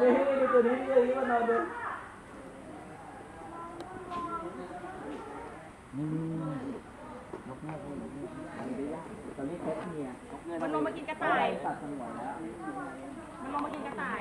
นี้นี่นี่มานอนดูนี่นกเงือกนี่นกเงือกอันนี้ยากตอนนี้เพชรเมียนกเงือกมันลงมากินกระต่าย ตัดสมองแล้ว มันลงมากินกระต่าย